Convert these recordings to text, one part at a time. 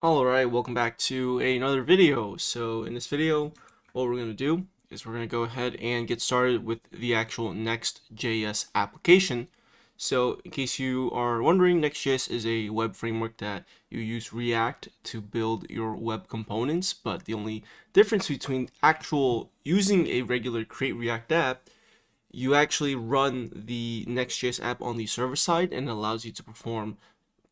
Alright, welcome back to another video. So in this video, what we're going to do is we're going to go ahead and get started with the actual Next.js application. So in case you are wondering, Next.js is a web framework that you use React to build your web components, but the only difference between actual using a regular create React app, you actually run the Next.js app on the server side and allows you to perform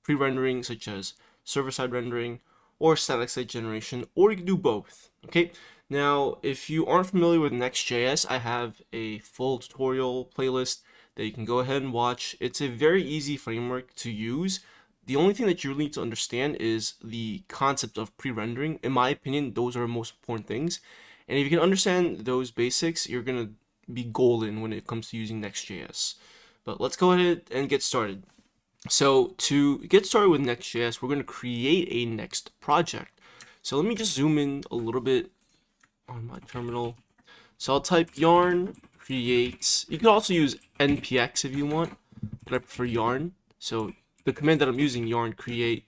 pre-rendering such as server-side rendering, or static site generation, or you can do both. Okay. Now, if you aren't familiar with Next.js, I have a full tutorial playlist that you can go ahead and watch. It's a very easy framework to use. The only thing that you really need to understand is the concept of pre-rendering. In my opinion, those are the most important things. And if you can understand those basics, you're going to be golden when it comes to using Next.js. But let's go ahead and get started. So to get started with Next.js, we're going to create a next project. So let me just zoom in a little bit on my terminal. So I'll type yarn create. You can also use npx if you want, but I prefer yarn. So the command that I'm using, yarn create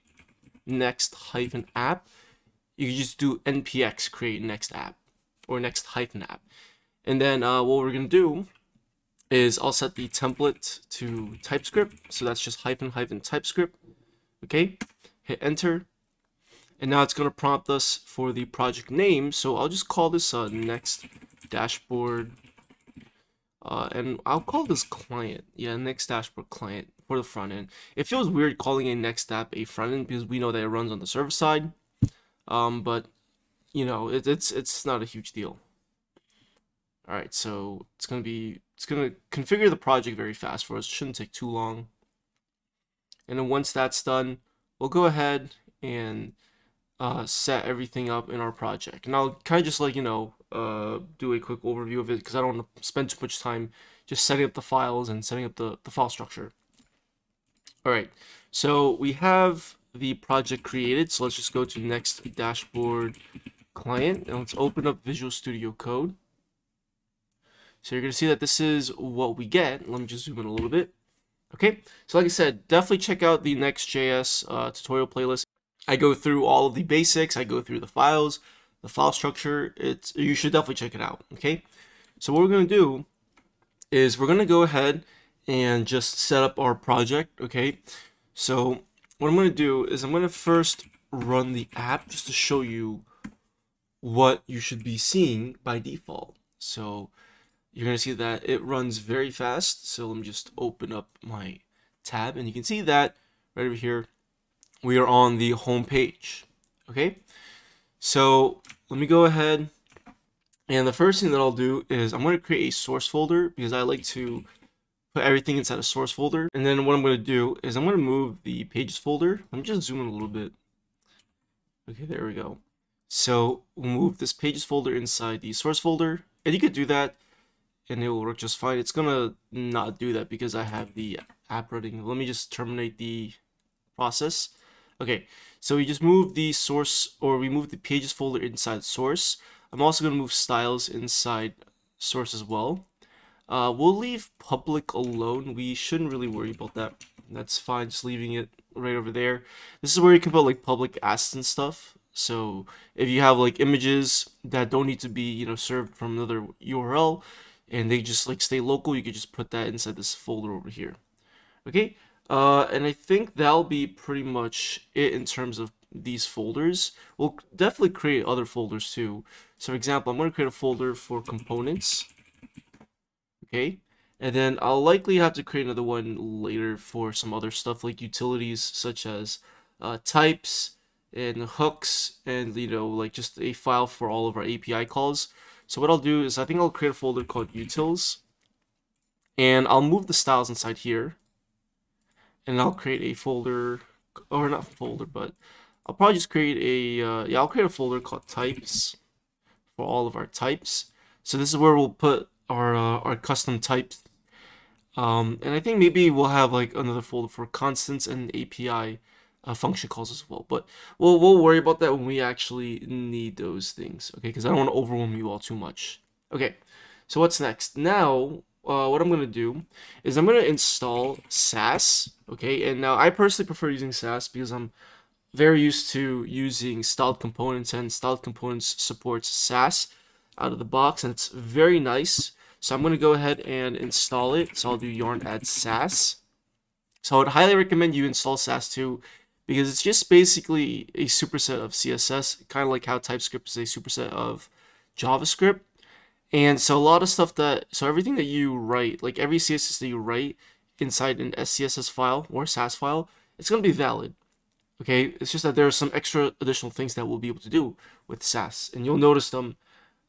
next hyphen app, you just do npx create next app or next hyphen app. And then uh, what we're going to do is I'll set the template to TypeScript. So that's just hyphen hyphen TypeScript. Okay, hit enter. And now it's going to prompt us for the project name. So I'll just call this uh, next dashboard. Uh, and I'll call this client. Yeah, next dashboard client for the front end. It feels weird calling a next app a front end because we know that it runs on the server side. Um, but you know, it, it's it's not a huge deal. All right, so it's gonna be it's to configure the project very fast for us. It shouldn't take too long. And then once that's done, we'll go ahead and uh, set everything up in our project. And I'll kind of just like, you know, uh, do a quick overview of it because I don't want to spend too much time just setting up the files and setting up the, the file structure. All right, so we have the project created. So let's just go to next dashboard client and let's open up Visual Studio Code. So you're going to see that this is what we get. Let me just zoom in a little bit. Okay, so like I said, definitely check out the Next.js uh, tutorial playlist. I go through all of the basics. I go through the files, the file structure. It's You should definitely check it out, okay? So what we're going to do is we're going to go ahead and just set up our project, okay? So what I'm going to do is I'm going to first run the app just to show you what you should be seeing by default. So you're going to see that it runs very fast. So let me just open up my tab and you can see that right over here, we are on the home page. Okay. So let me go ahead and the first thing that I'll do is I'm going to create a source folder because I like to put everything inside a source folder. And then what I'm going to do is I'm going to move the pages folder. Let me just zoom in a little bit. Okay, there we go. So we'll move this pages folder inside the source folder. And you could do that and it will work just fine. It's gonna not do that because I have the app running. Let me just terminate the process. Okay, so we just move the source, or we move the pages folder inside source. I'm also gonna move styles inside source as well. Uh, we'll leave public alone. We shouldn't really worry about that. That's fine, just leaving it right over there. This is where you can put like public assets and stuff. So if you have like images that don't need to be, you know, served from another URL, and they just like stay local, you could just put that inside this folder over here. Okay, uh, and I think that'll be pretty much it in terms of these folders. We'll definitely create other folders too. So for example, I'm going to create a folder for components. Okay, and then I'll likely have to create another one later for some other stuff like utilities such as uh, types and hooks and you know like just a file for all of our API calls. So what I'll do is I think I'll create a folder called utils. And I'll move the styles inside here. And I'll create a folder, or not folder, but I'll probably just create a, uh, yeah, I'll create a folder called types for all of our types. So this is where we'll put our, uh, our custom types. Um, and I think maybe we'll have like another folder for constants and API uh, function calls as well. But we'll, we'll worry about that when we actually need those things, okay? Because I don't want to overwhelm you all too much. Okay, so what's next? Now, uh, what I'm going to do is I'm going to install Sass, okay? And now I personally prefer using Sass because I'm very used to using styled components and styled components supports Sass out of the box and it's very nice. So I'm going to go ahead and install it. So I'll do yarn add Sass. So I would highly recommend you install Sass 2 because it's just basically a superset of CSS, kind of like how TypeScript is a superset of JavaScript. And so a lot of stuff that, so everything that you write, like every CSS that you write inside an SCSS file or Sass file, it's going to be valid. Okay, it's just that there are some extra additional things that we'll be able to do with Sass, and you'll notice them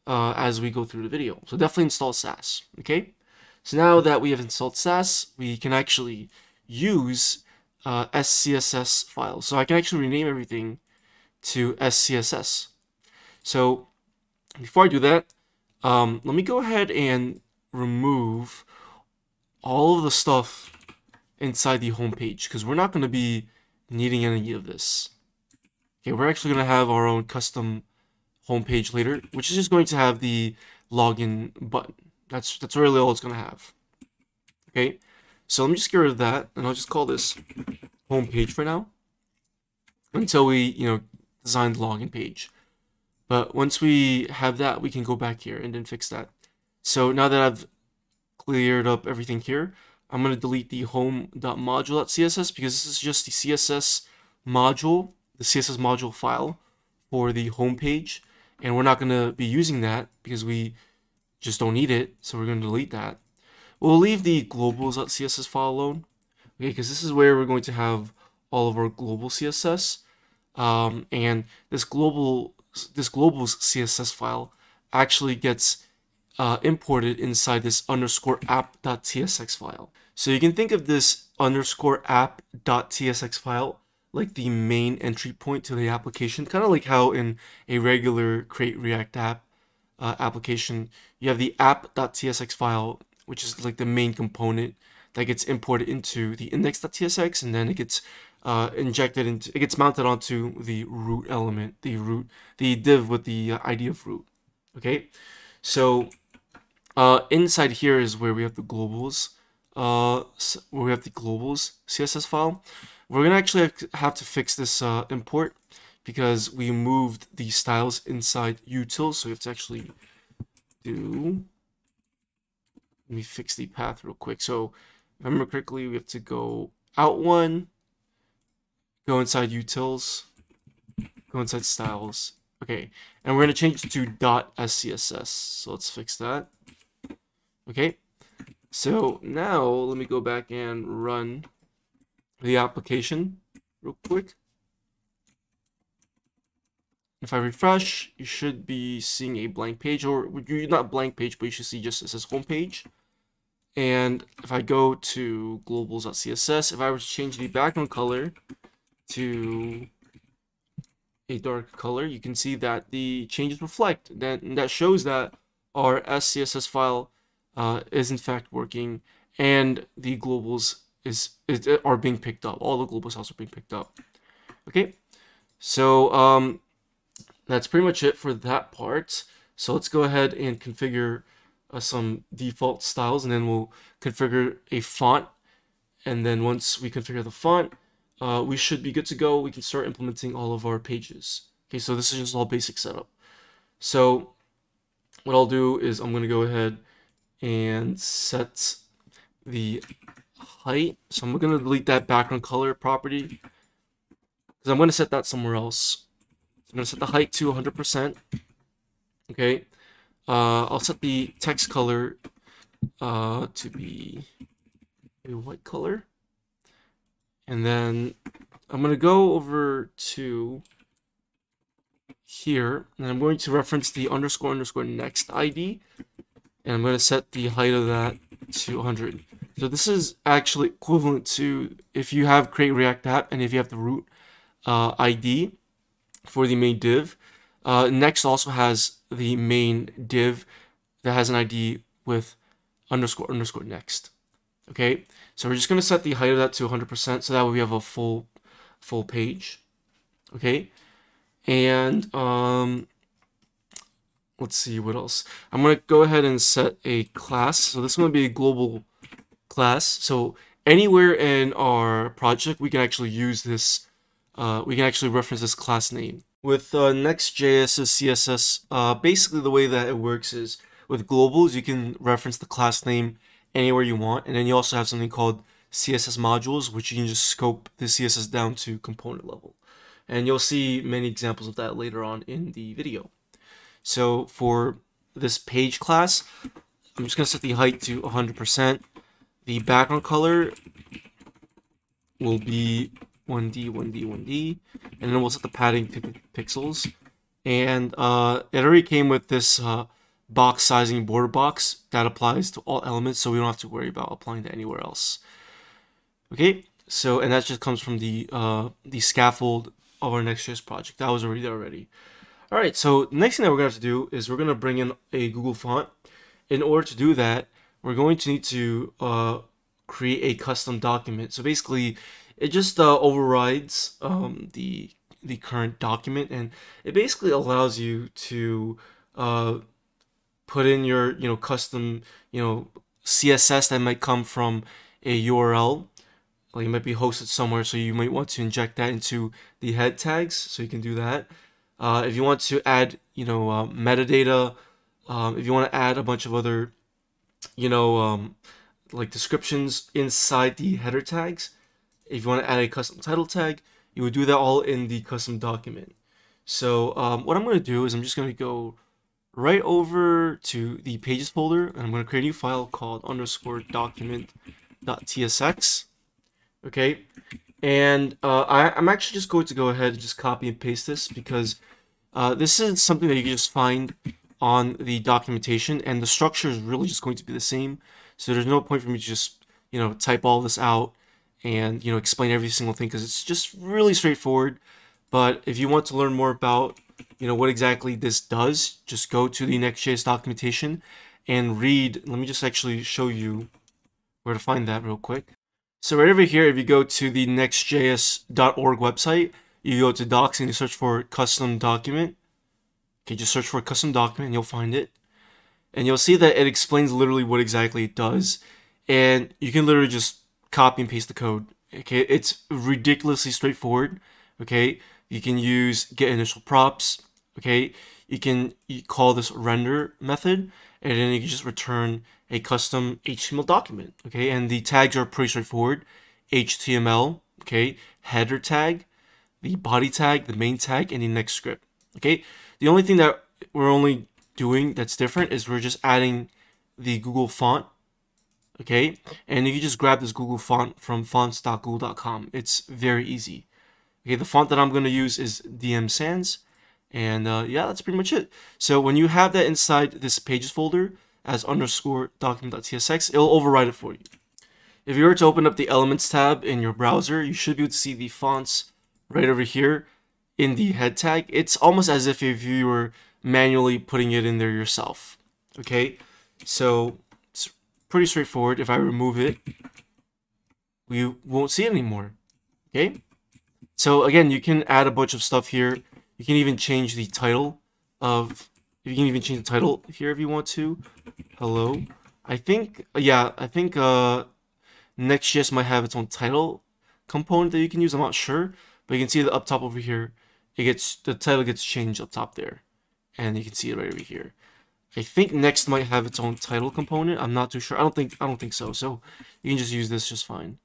uh, as we go through the video. So definitely install Sass, okay? So now that we have installed Sass, we can actually use uh, SCSS files. So I can actually rename everything to SCSS. So before I do that, um, let me go ahead and remove all of the stuff inside the home page because we're not going to be needing any of this. Okay, we're actually going to have our own custom homepage later, which is just going to have the login button. That's that's really all it's going to have. Okay, so let me just get rid of that, and I'll just call this homepage for now until we, you know, design the login page. But once we have that, we can go back here and then fix that. So now that I've cleared up everything here, I'm going to delete the home.module.css because this is just the CSS module, the CSS module file for the home page. And we're not going to be using that because we just don't need it. So we're going to delete that. We'll leave the globals.css file alone. Okay, because this is where we're going to have all of our global CSS. Um, and this global this globals CSS file actually gets uh, imported inside this underscore app.tsx file. So you can think of this underscore app.tsx file like the main entry point to the application, kind of like how in a regular create react app uh, application, you have the app.tsx file, which is like the main component that gets imported into the index.tsx and then it gets uh, injected into, it gets mounted onto the root element, the root, the div with the uh, ID of root. Okay, so uh, inside here is where we have the globals uh, where we have the globals CSS file. We're gonna actually have to fix this uh, import because we moved the styles inside utils, so we have to actually do. Let me fix the path real quick. So, if I remember correctly, we have to go out one, go inside utils, go inside styles. Okay, and we're gonna change it to .scss. So let's fix that. Okay, so now let me go back and run the application real quick. If I refresh, you should be seeing a blank page, or you're not blank page, but you should see just it says home page. And if I go to globals.css, if I were to change the background color to a dark color, you can see that the changes reflect. That, that shows that our SCSS file uh, is in fact working, and the globals is, is are being picked up. All the global cells are being picked up. Okay, so um, that's pretty much it for that part. So let's go ahead and configure uh, some default styles, and then we'll configure a font. And then once we configure the font, uh, we should be good to go. We can start implementing all of our pages. Okay, so this is just all basic setup. So what I'll do is I'm going to go ahead and set the height. So I'm going to delete that background color property because I'm going to set that somewhere else. I'm going to set the height to 100%. Okay. Uh, I'll set the text color uh, to be a white color. And then I'm going to go over to here, and I'm going to reference the underscore underscore next ID and I'm going to set the height of that to 100. So this is actually equivalent to if you have create react app and if you have the root uh, ID for the main div. Uh, Next also has the main div that has an ID with underscore underscore next. Okay, so we're just going to set the height of that to 100% so that way we have a full full page. Okay, and um, let's see what else. I'm going to go ahead and set a class. So this is going to be a global class. So anywhere in our project, we can actually use this uh, we can actually reference this class name. With uh, Next.js's CSS, uh, basically the way that it works is with globals, you can reference the class name anywhere you want, and then you also have something called CSS modules, which you can just scope the CSS down to component level. And you'll see many examples of that later on in the video. So for this page class, I'm just going to set the height to 100%. The background color will be 1D, 1D, 1D, and then we'll set the padding to pixels. And uh, it already came with this uh, box sizing border box that applies to all elements, so we don't have to worry about applying that anywhere else. Okay, so and that just comes from the uh, the scaffold of our Next.js project. That was already there already. All right, so next thing that we're gonna have to do is we're gonna bring in a Google font. In order to do that, we're going to need to uh, create a custom document. So basically, it just uh, overrides um, the the current document, and it basically allows you to uh, put in your you know custom you know CSS that might come from a URL. Like it might be hosted somewhere, so you might want to inject that into the head tags. So you can do that. Uh, if you want to add you know uh, metadata, um, if you want to add a bunch of other you know um, like descriptions inside the header tags, if you want to add a custom title tag, you would do that all in the custom document. So um, what I'm going to do is I'm just going to go right over to the pages folder and I'm going to create a new file called underscore document.tsx. Okay, and uh, I, am actually just going to go ahead and just copy and paste this because uh, this is something that you can just find on the documentation and the structure is really just going to be the same. So there's no point for me to just, you know, type all this out and you know explain every single thing because it's just really straightforward. But if you want to learn more about you know what exactly this does, just go to the Next.js documentation and read. Let me just actually show you where to find that real quick. So right over here, if you go to the nextjs.org website, you go to docs and you search for custom document. Okay, just search for custom document and you'll find it. And you'll see that it explains literally what exactly it does. And you can literally just copy and paste the code. Okay, it's ridiculously straightforward. Okay, you can use get initial props. Okay, you can call this render method, and then you can just return a custom HTML document. Okay, and the tags are pretty straightforward. HTML. Okay, header tag, the body tag, the main tag, and the next script. Okay, the only thing that we're only doing that's different is we're just adding the Google font okay? And you just grab this Google font from fonts.google.com. It's very easy. Okay, the font that I'm going to use is DM Sans. And uh, yeah, that's pretty much it. So when you have that inside this pages folder as underscore document.tsx, it'll override it for you. If you were to open up the Elements tab in your browser, you should be able to see the fonts right over here in the head tag. It's almost as if, if you were manually putting it in there yourself. Okay, so pretty straightforward. If I remove it, we won't see it anymore. Okay? So again, you can add a bunch of stuff here. You can even change the title of, you can even change the title here if you want to. Hello. I think, yeah, I think uh, Next.js might have its own title component that you can use. I'm not sure, but you can see the up top over here. It gets the title gets changed up top there, and you can see it right over here. I think Next might have its own title component. I'm not too sure. I don't think I don't think so. So you can just use this just fine.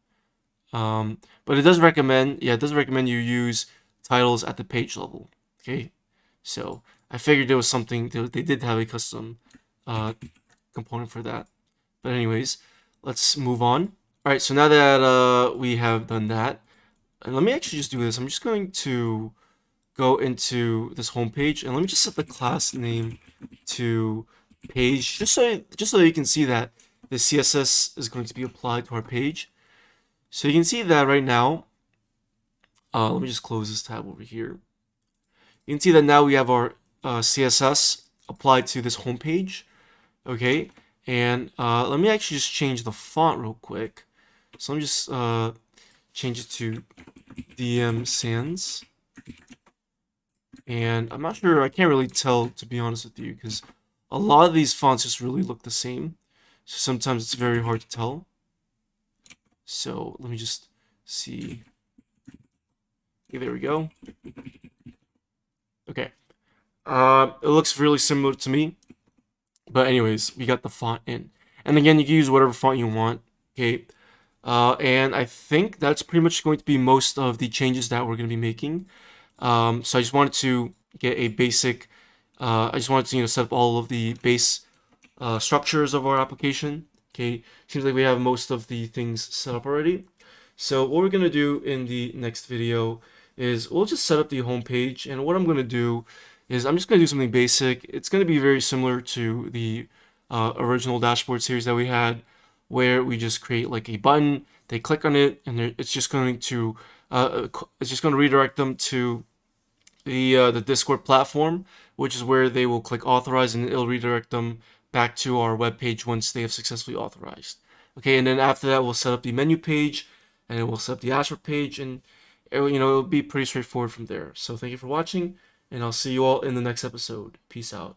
Um, but it does recommend, yeah, it does recommend you use titles at the page level. Okay, so I figured there was something they did have a custom uh, component for that. But anyways, let's move on. All right, so now that uh, we have done that, let me actually just do this. I'm just going to go into this home page and let me just set the class name to page just so just so you can see that the css is going to be applied to our page. So you can see that right now uh, let me just close this tab over here. You can see that now we have our uh, css applied to this home page okay? And uh, let me actually just change the font real quick. So let me just uh, change it to dm sans and I'm not sure, I can't really tell, to be honest with you, because a lot of these fonts just really look the same. So sometimes it's very hard to tell. So let me just see. Okay, there we go. Okay. Uh, it looks really similar to me. But anyways, we got the font in. And again, you can use whatever font you want. Okay. Uh, and I think that's pretty much going to be most of the changes that we're going to be making. Um, so I just wanted to get a basic, uh, I just wanted to you know set up all of the base uh, structures of our application. Okay, seems like we have most of the things set up already. So what we're to do in the next video is we'll just set up the home page. And what I'm to do is I'm just to do something basic. It's to be very similar to the uh, original dashboard series that we had where we just create like a button, they click on it, and it's just going to uh, it's just going to redirect them to the uh, the Discord platform, which is where they will click authorize, and it'll redirect them back to our web page once they have successfully authorized. Okay, and then after that, we'll set up the menu page, and we'll set up the dashboard page, and it, you know it'll be pretty straightforward from there. So thank you for watching, and I'll see you all in the next episode. Peace out.